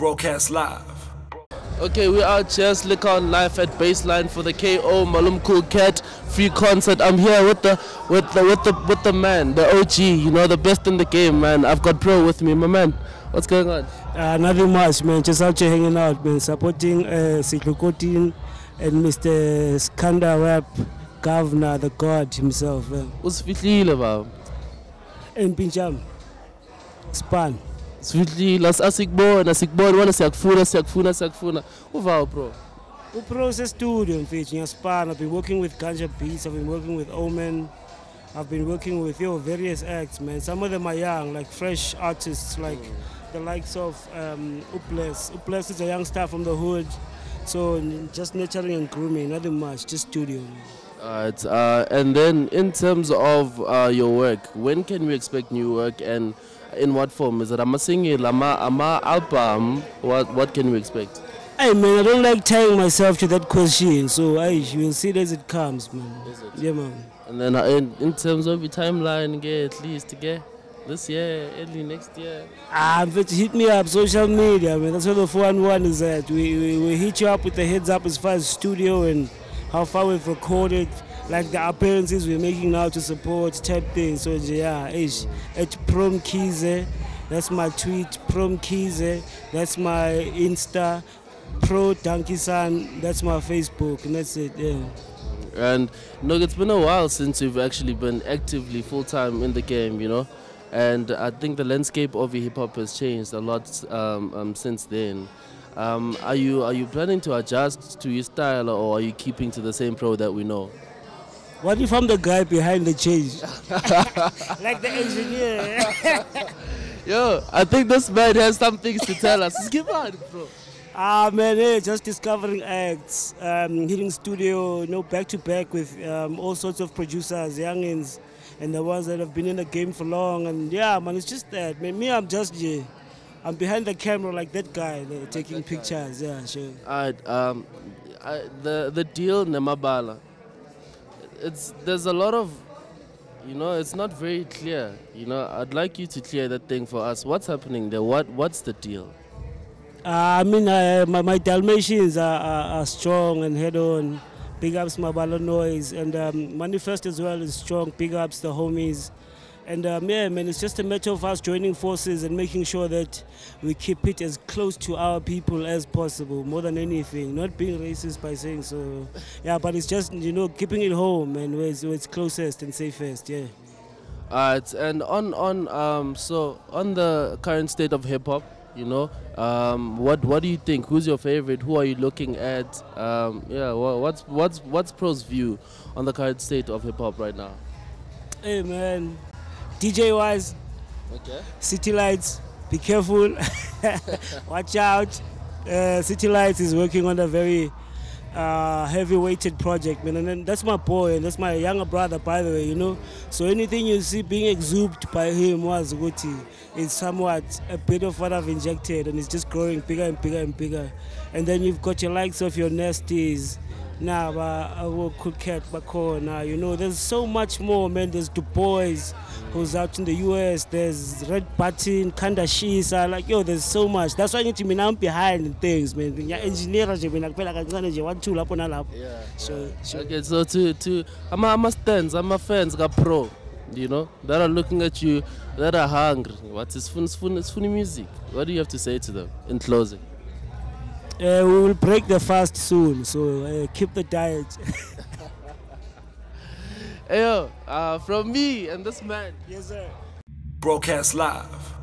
Broadcast live. Okay, we are just look on live at Baseline for the KO Malumku Cool Cat free concert. I'm here with the with the with the with the man, the OG, you know, the best in the game, man. I've got Pro with me, my man. What's going on? Uh, nothing much, man. Just out here hanging out, man. Supporting uh, Siklokotin and Mr. Skanda Rap, Governor, the God himself. Man. Usifihlile baba. And Pincham, Span. Sifihlile asikubona, sikubona wena siyakufuna, siyakufuna, siyakufuna. Uvawo bro. Uprocess studio, mfethu ngiyaspan. I've been working with Ganja Beats. I've been working with Omen. I've been working with your various acts, man. Some of them are young, like fresh artists, like the likes of um, Uples. Uples is a young star from the hood. So just nurturing and grooming, nothing much, just studio. Alright, uh, and then in terms of uh, your work, when can we expect new work and in what form? Is it a single, ama, ama album? What what can we expect? Hey man, I don't like tying myself to that question, so I you will see it as it comes, man. It? Yeah, man. And then uh, in, in terms of your timeline, get at least get this year, early next year. Ah, but hit me up, social media, man. That's where the 411 is at. We, we, we hit you up with the heads up as far as studio and how far we've recorded, like the appearances we're making now to support type thing. So, yeah, ish. At Prom Kize, that's my tweet. Prom Kize, that's my Insta. Pro Donkey San, that's my Facebook, and that's it, yeah. And look, it's been a while since you've actually been actively full time in the game, you know. And I think the landscape of hip hop has changed a lot um, um, since then. Um, are you are you planning to adjust to your style, or are you keeping to the same pro that we know? What if I'm the guy behind the change? like the engineer. Yo, I think this man has some things to tell us. Give on, bro. Ah man, hey, just discovering acts, um, hitting studio, you know, back to back with um, all sorts of producers, youngins, and the ones that have been in the game for long. And yeah, man, it's just that. Man, me, I'm just yeah, I'm behind the camera like that guy, there, taking pictures. Yeah, sure. Alright, um, I, the the deal Nemabala. It's there's a lot of, you know, it's not very clear. You know, I'd like you to clear that thing for us. What's happening there? What what's the deal? Uh, I mean, uh, my, my Dalmatians are, are, are strong and head on. Big ups Mabala Noise and um, Manifest as well is strong. Big ups the homies. And um, yeah, man, it's just a matter of us joining forces and making sure that we keep it as close to our people as possible, more than anything. Not being racist by saying so. Yeah, but it's just, you know, keeping it home and where it's, where it's closest and safest, yeah. Alright, and on on um so on the current state of hip hop, you know, um, what what do you think? Who's your favorite? Who are you looking at? Um, yeah, what's what's what's pro's view on the current state of hip hop right now? Hey, man, DJ wise, Okay. City Lights, be careful. Watch out. Uh, City Lights is working on a very uh, heavy weighted project, man. And then that's my boy, and that's my younger brother, by the way, you know. So anything you see being exhumed by him was Guti. It's somewhat a bit of what I've injected, and it's just growing bigger and bigger and bigger. And then you've got your likes of your nesties. Now, uh, our cool cat now, you know, there's so much more, man. There's Du Bois, who's out in the US. There's Red Button, Kanda Shisa. Like, yo, there's so much. That's why ngithi mina I'm behind things, man. Ngiya-engineer nje mina kuphela kancane nje one tool two lapho nalapho. Yeah. So, sure. Okay, so to to I'm I'm a stands, I'm a fans got pro, you know, that are looking at you, that are hungry. What is fun, fun, it's funny music. What do you have to say to them in closing? Uh, we will break the fast soon, so uh, keep the diet. Yo, uh, from me and this man. yes, sir. Broadcast live.